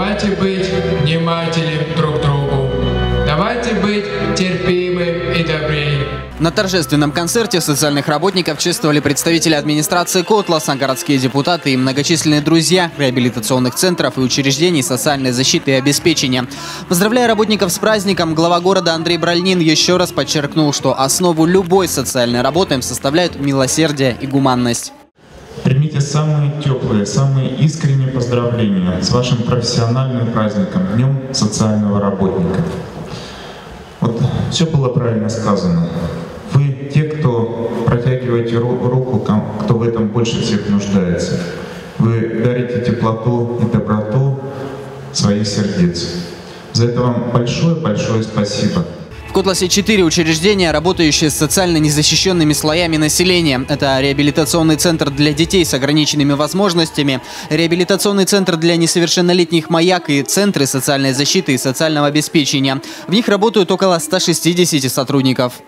Давайте быть внимательным друг к другу. Давайте быть терпимым и добрее. На торжественном концерте социальных работников чествовали представители администрации Котласа, городские депутаты и многочисленные друзья реабилитационных центров и учреждений социальной защиты и обеспечения. Поздравляя работников с праздником, глава города Андрей Бральнин еще раз подчеркнул, что основу любой социальной работы составляют милосердие и гуманность. Примите самые теплые, самые искренние поздравления с вашим профессиональным праздником, Днем социального работника. Вот все было правильно сказано. Вы те, кто протягиваете руку, кто в этом больше всех нуждается. Вы дарите теплоту и доброту своих сердец. За это вам большое-большое спасибо. В Котласе 4 учреждения, работающие с социально незащищенными слоями населения. Это реабилитационный центр для детей с ограниченными возможностями, реабилитационный центр для несовершеннолетних «Маяк» и центры социальной защиты и социального обеспечения. В них работают около 160 сотрудников.